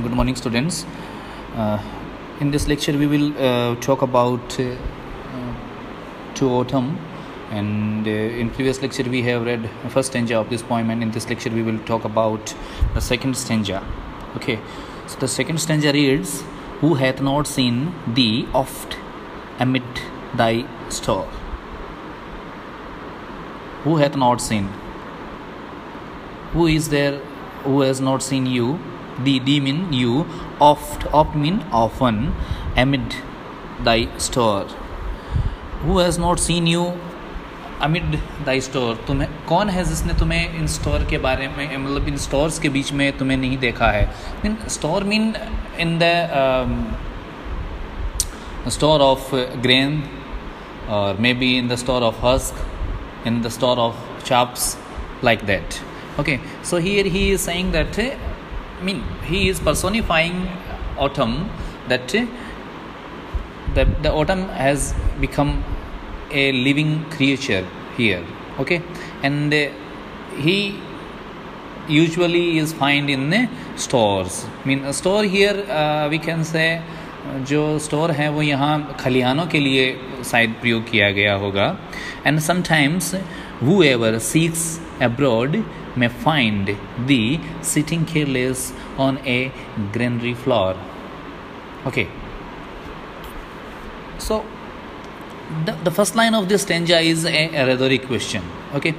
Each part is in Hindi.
good morning students. Uh, in this lecture we will uh, talk about uh, to autumn. And uh, in previous lecture we have read first stanza of this poem and in this lecture we will talk about the second stanza. Okay. So the second stanza reads who hath not seen thee oft amid thy store? Who hath not seen? Who is there who has not seen you the the mean you oft oft mean often amid thy store. Who has not seen you amid thy store तुम्हें कौन है जिसने तुम्हें इन स्टोर के बारे में मतलब इन स्टोर्स के बीच में तुम्हें नहीं देखा है? Mean store mean in the store of grain और maybe in the store of husk in the store of chaps like that here he is saying that uh, i mean he is personifying autumn that uh, the, the autumn has become a living creature here okay and uh, he usually is find in the stores i mean a store here uh, we can say जो स्टोर है वो यहाँ खलिहानों के लिए शायद प्रयोग किया गया होगा and sometimes whoever seeks abroad may find thee sitting careless on a granary floor. Okay. So, the, the first line of this stanza is a, a rhetoric question. Okay.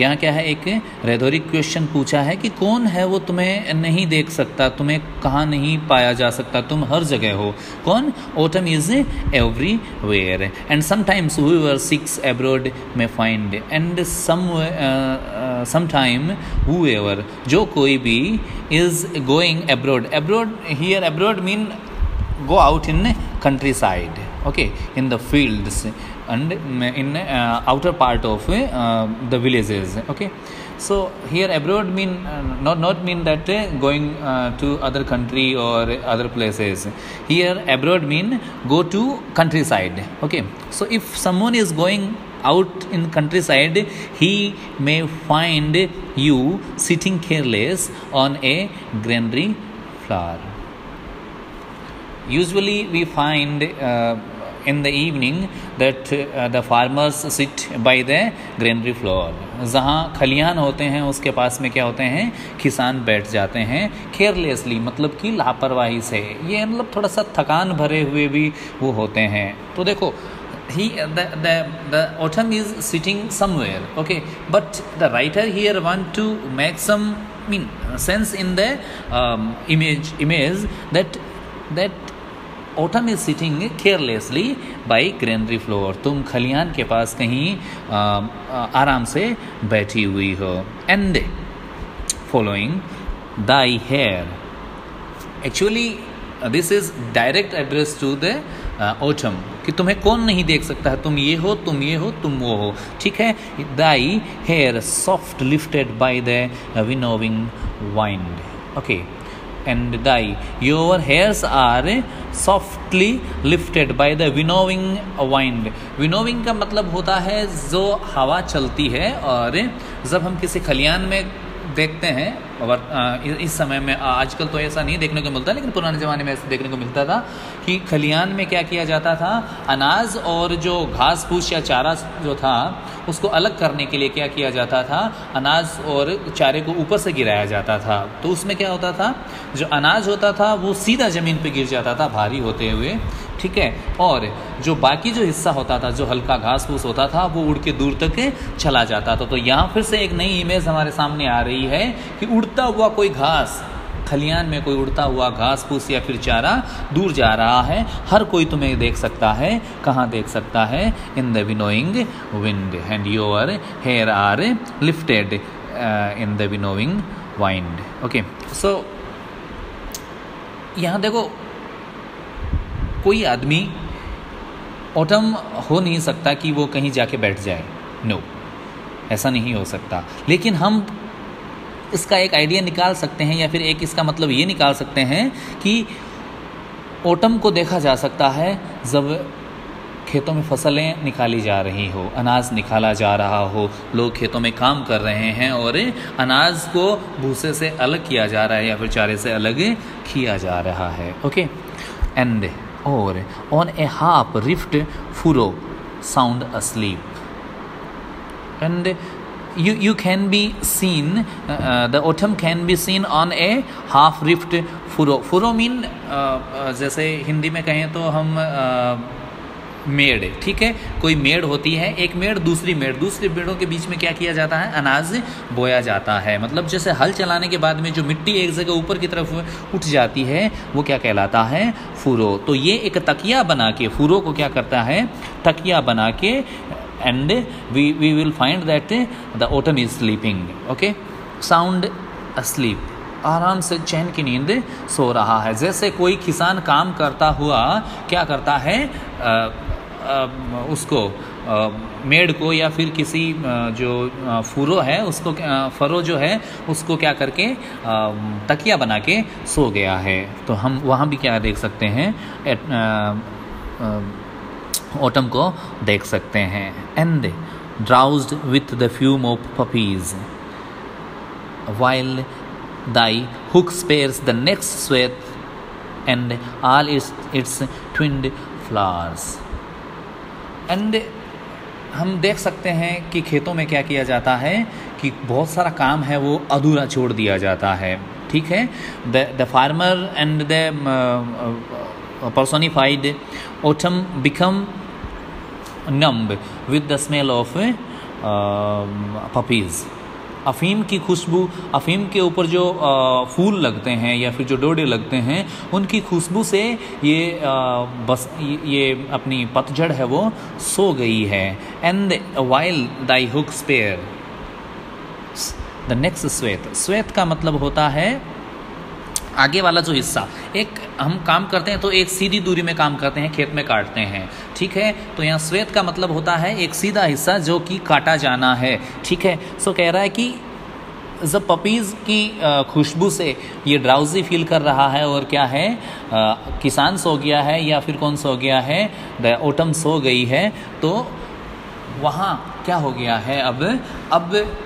यहाँ क्या है एक रेधोरिक क्वेश्चन पूछा है कि कौन है वो तुम्हें नहीं देख सकता तुम्हें कहाँ नहीं पाया जा सकता तुम हर जगह हो कौन autumn is everywhere and sometimes whoever seeks abroad may find and some sometime whoever जो कोई भी is going abroad abroad here abroad mean go out in countryside okay in the fields. And in uh, outer part of uh, the villages okay? So here abroad mean uh, not not mean that uh, going uh, to other country or other places. Here abroad mean go to countryside okay? So if someone is going out in countryside he may find you sitting careless on a granary floor usually we find uh, in the evening that uh, the farmers sit by the granary floor जहाँ खलिहान होते हैं उसके पास में क्या होते हैं किसान बैठ जाते हैं केयरलेसली मतलब कि लापरवाही से ये मतलब थोड़ा सा थकान भरे हुए भी वो होते हैं तो देखो he the, the the autumn is sitting somewhere okay but the writer here want to make some mean sense in the um, image image that that autumn is sitting carelessly by granary floor तुम खलियान के पास कहीं आराम से बैठी हुई हो। And following thy hair actually this is direct address to the autumn कि तुम्हें कौन नहीं देख सकता। है तुम ये हो, तुम ये हो, तुम वो हो। ठीक है? Thy hair soft lifted by the winnowing wind okay and die. your hairs are softly lifted by the winnowing wind winnowing का मतलब होता है जो हवा चलती है और जब हम किसी खलियान में देखते हैं। और इस समय में आजकल तो ऐसा नहीं देखने को मिलता, लेकिन पुराने ज़माने में ऐसा देखने को मिलता था कि खलियान में क्या किया जाता था? अनाज और जो घास फूस या चारा जो था, उसको अलग करने के लिए क्या किया जाता था? अनाज और चारे को ऊपर से गिराया जाता था। तो उसमें क्या होता था? जो अनाज होता था, वो सीधा ज़मीन पर गिर जाता था, भारी होते हुए। ठीक है? और जो बाकी जो हिस्सा होता था, जो हल्का घास फूस होता था, वो उड़ के दूर तक चला जाता था। तो यहाँ फिर से एक नई इमेज हमारे सामने आ रही है कि उड़ता हुआ कोई घास, खलियान में कोई उड़ता हुआ घास फूस या फिर चारा दूर जा रहा है। हर कोई तुम्हें देख सकता है, कहाँ देख सकता है? In the winnowing wind and your hair are lifted in the winnowing wind okay so यहाँ देखो कोई आदमी ऑटम हो नहीं सकता कि वो कहीं जाके बैठ जाए। नो no, ऐसा नहीं हो सकता। लेकिन हम इसका एक आइडिया निकाल सकते हैं या फिर एक इसका मतलब ये निकाल सकते हैं कि ओटम को देखा जा सकता है जब खेतों में फ़सलें निकाली जा रही हो अनाज निकाला जा रहा हो लोग खेतों में काम कर रहे हैं और अनाज को भूसे से अलग किया जा रहा है या फिर चारे से अलग किया जा रहा है। ओके एंड और on a harp rift furrow sound asleep. and you you can be seen uh, uh, the autumn can be seen on a half rift furrow furrow mean uh, uh, जैसे हिंदी में कहें तो हम uh, मेड़ ठीक है? कोई मेड़ होती है एक मेड़ दूसरी मेड़। दूसरी मेड़ों के बीच में क्या किया जाता है? अनाज बोया जाता है। मतलब जैसे हल चलाने के बाद में जो मिट्टी एक जगह ऊपर की तरफ़ उठ जाती है वो क्या कहलाता है? फूरो। तो ये एक तकिया बना के फूरो को क्या करता है? तकिया बना के and we we will find that the autumn is sleeping okay sound sleep आराम से चैन की नींद सो रहा है। जैसे कोई किसान काम करता हुआ क्या करता है? आ, उसको मेड को या फिर किसी जो फुरो है, उसको फरो जो है, उसको क्या करके तकिया बना के सो गया है। तो हम वहाँ भी क्या देख सकते हैं ऑटम को देख सकते हैं। And drowsed with the fume of poppies while thy hook spares the next swath and all its its twined flowers and हम देख सकते हैं कि खेतों में क्या किया जाता है कि बहुत सारा काम है वो अधूरा छोड़ दिया जाता है। ठीक है? The the farmer and the autumn become numb with the smell of uh, puppies. अफ़ीम की खुशबू, अफ़ीम के ऊपर जो फूल लगते हैं या फिर जो डोडे लगते हैं, उनकी खुशबू से ये बस, ये अपनी पतझड़ है वो सो गई है। And while thy hook spare the next swath swath का मतलब होता है आगे वाला जो हिस्सा एक हम काम करते हैं तो एक सीधी दूरी में काम करते हैं खेत में काटते हैं ठीक है? तो यहाँ श्वेत का मतलब होता है एक सीधा हिस्सा जो कि काटा जाना है ठीक है? सो कह रहा है कि जब पपीज़ की खुशबू से ये ड्राउजी फील कर रहा है और क्या है? आ, किसान सो गया है या फिर कौन सो गया है? द ओटम सो गई है तो वहाँ क्या हो गया है अब? अब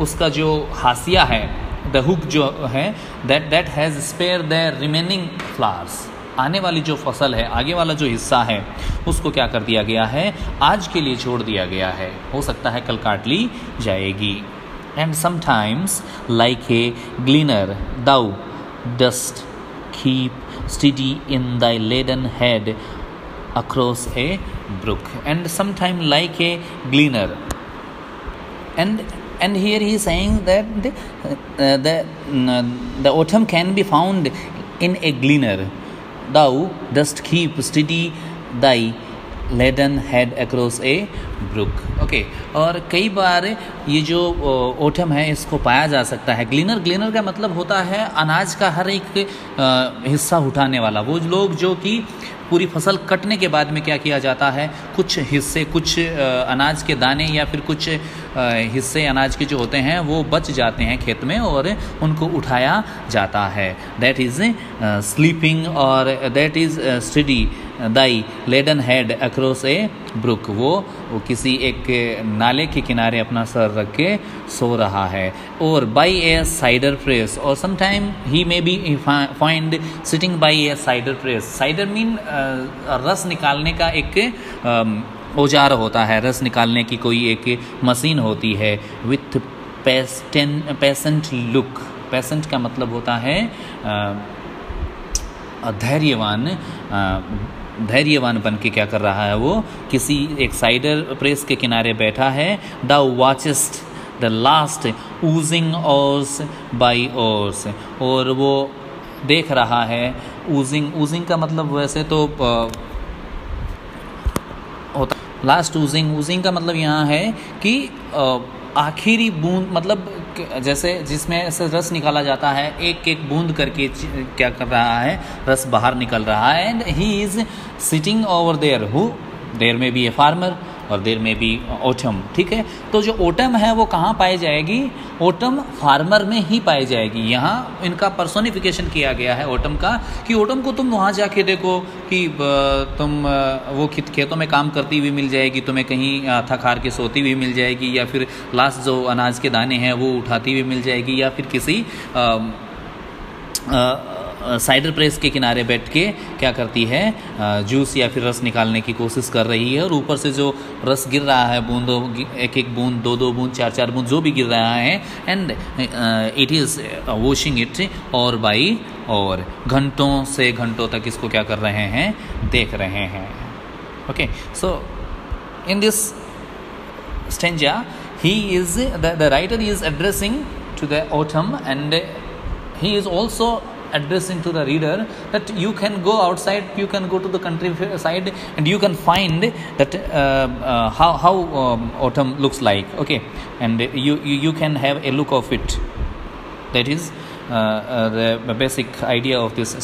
उसका जो हासिया है द हुक जो है that that has spare the remaining flowers आने वाली जो फ़सल है, आगे वाला जो हिस्सा है, उसको क्या कर दिया गया है? आज के लिए छोड़ दिया गया है। हो सकता है कल काट ली जाएगी। And sometimes like a gleaner thou dost keep steady in thy laden head across a brook. And sometime like a gleaner. And and here he is saying that the, uh, the, uh, the autumn can be found in a gleaner. Thou dost keep steady thy laden head across a brook okay और कई बार ये जो ओटम है, इसको पाया जा सकता है। ग्लीनर ग्लीनर का मतलब होता है अनाज का हर एक हिस्सा उठाने वाला। वो लोग जो कि पूरी फ़सल कटने के बाद में क्या किया जाता है? कुछ हिस्से, कुछ अनाज के दाने या फिर कुछ हिस्से अनाज के जो होते हैं, वो बच जाते हैं खेत में और उनको उठाया जाता है। दैट इज़ स्लीपिंग और that is steady thy laden head across a brook वो वो किसी एक नाले के किनारे अपना सर रख के सो रहा है। और बाई ए साइडर प्रेस और sometime he may be find sitting by a cider press cider mean रस निकालने का एक औज़ार होता है। रस निकालने की कोई एक मशीन होती है। With patient patient look patient का मतलब होता है धैर्यवान धैर्यवान बन के क्या कर रहा है वो? किसी एक साइडर प्रेस के किनारे बैठा है। The watchest the last oozings hours by hours और वो देख रहा है ऊजिंग ऊजिंग का मतलब वैसे तो होता लास्ट ऊजिंग ऊजिंग का मतलब यहाँ है कि आखिरी बूंद मतलब जैसे जिसमें से रस निकाला जाता है, एक एक बूंद करके क्या कर रहा है, रस बाहर निकल रहा है। And he is sitting over there who there may be a farmer और देर में भी ओटम ठीक है? तो जो ओटम है वो कहाँ पाई जाएगी? ओटम फार्मर में ही पाई जाएगी। यहाँ इनका पर्सोनिफिकेशन किया गया है ओटम का कि ओटम को तुम वहाँ जाके देखो कि तुम वो खेतों में काम करती हुई मिल जाएगी तुम्हें कहीं थक हार के सोती हुई मिल जाएगी या फिर लास्ट जो अनाज के दाने हैं वो उठाती हुई मिल जाएगी या फिर किसी आ, आ, साइडर प्रेस के किनारे बैठ के क्या करती है जूस या फिर रस निकालने की कोशिश कर रही है और ऊपर से जो रस गिर रहा है, बूंदों एक एक बूंद, दो दो बूंद, चार चार बूंद जो भी गिर रहा है and it is watching it hours by hours घंटों से घंटों तक इसको क्या कर रहे हैं, देख रहे हैं। Okay so in this stanza he is the writer is addressing to the autumn and he is also addressing to the reader that you can go outside you can go to the countryside and you can find that uh, uh, how, how um, autumn looks like okay? And you, you, you can have a look of it. That is uh, uh the basic idea of this